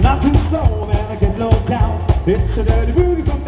Nothing so, man, I get low down. It's a dirty booty.